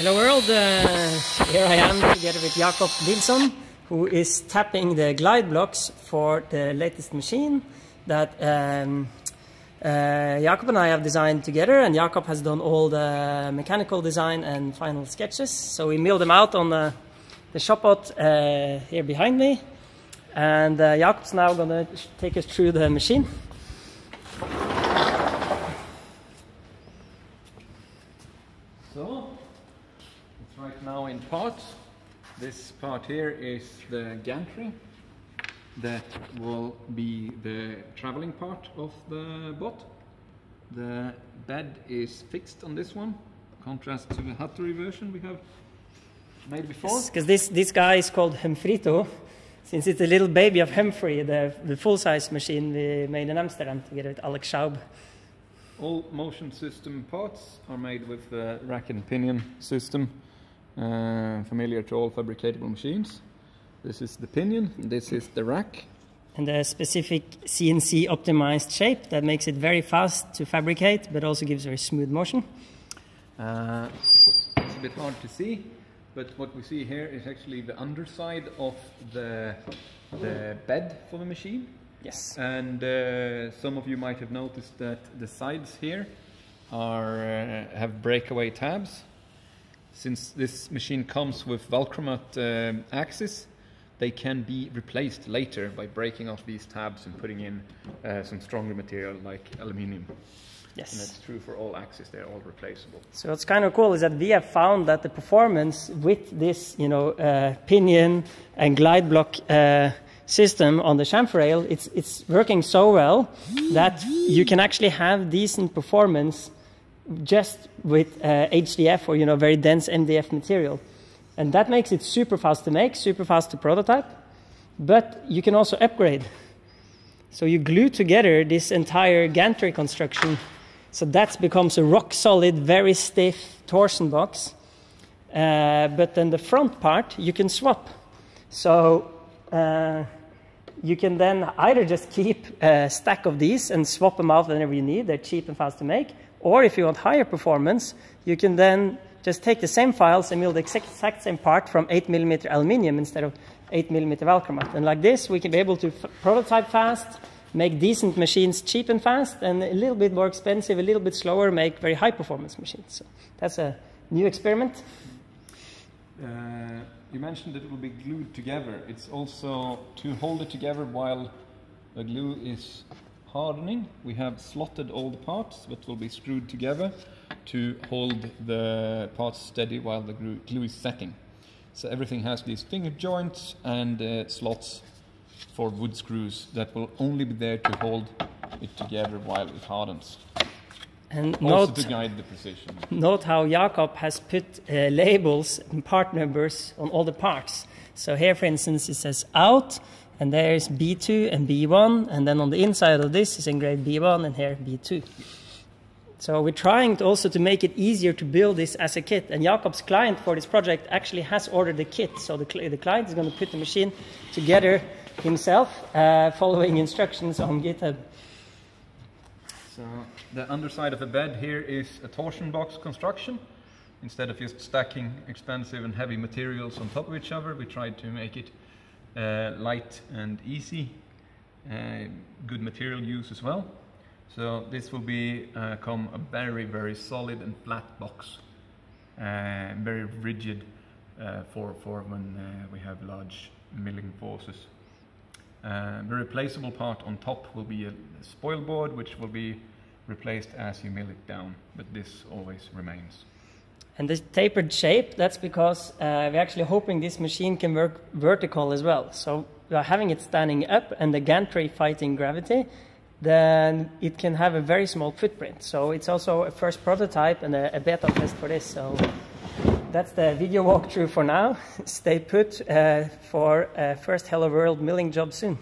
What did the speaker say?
Hello world, uh, here I am together with Jakob Nilsson who is tapping the glide blocks for the latest machine that um, uh, Jakob and I have designed together and Jakob has done all the mechanical design and final sketches. So we milled them out on the, the shopbot uh, here behind me and uh, Jakob's now going to take us through the machine. So, it's right now in parts. This part here is the gantry that will be the traveling part of the bot. The bed is fixed on this one, contrast to the Hattori version we have made before. Because this, this guy is called Humphrito, since it's a little baby of Humphrey, the, the full-size machine we made in Amsterdam together with Alex Schaub. All motion system parts are made with the rack and pinion system, uh, familiar to all fabricatable machines. This is the pinion, this is the rack. And a specific CNC optimized shape that makes it very fast to fabricate, but also gives very smooth motion. Uh, it's a bit hard to see, but what we see here is actually the underside of the, the bed for the machine. Yes. And uh, some of you might have noticed that the sides here are uh, have breakaway tabs. Since this machine comes with Valchromat um, axis, they can be replaced later by breaking off these tabs and putting in uh, some stronger material like aluminium. Yes. And that's true for all axes, they're all replaceable. So what's kind of cool is that we have found that the performance with this, you know, uh, pinion and glide block uh, system on the chamfer rail, it's, it's working so well that you can actually have decent performance just with uh, HDF or, you know, very dense MDF material. And that makes it super fast to make, super fast to prototype, but you can also upgrade. So you glue together this entire gantry construction so that becomes a rock solid, very stiff torsion box. Uh, but then the front part you can swap. So uh, you can then either just keep a stack of these and swap them out whenever you need. They're cheap and fast to make. Or if you want higher performance, you can then just take the same files and mill the exact same part from 8mm aluminium instead of 8mm Valchromat. And like this, we can be able to prototype fast, make decent machines cheap and fast, and a little bit more expensive, a little bit slower, make very high performance machines. So that's a new experiment. Uh, you mentioned that it will be glued together. It's also to hold it together while the glue is hardening. We have slotted all the parts that will be screwed together to hold the parts steady while the glue, is setting. So everything has these finger joints and uh, slots for wood screws that will only be there to hold it together while it hardens. And Also note, to guide the precision. note how Jakob has put uh, labels and part numbers on all the parts. So here, for instance, it says out, and there's B2 and B1, and then on the inside of this is engraved B1, and here B2. So we're trying to also to make it easier to build this as a kit. And Jakob's client for this project actually has ordered the kit. So the, cl- the client is going to put the machine together himself, uh, following instructions on GitHub. So the underside of the bed here is a torsion box construction. Instead of just stacking expensive and heavy materials on top of each other, we tried to make it uh, light and easy, uh, good material use as well. So this will become a very, very solid and flat box, uh, very rigid uh, for, for when uh, we have large milling forces. Uh, the replaceable part on top will be a spoil board, which will be replaced as you mill it down, but this always remains. And this tapered shape, that's because uh, we're actually hoping this machine can work vertical as well. So we are having it standing up and the gantry fighting gravity, then it can have a very small footprint. So it's also a first prototype and a, a beta test for this. So that's the video walkthrough for now. Stay put uh, for uh, first Hello World milling job soon.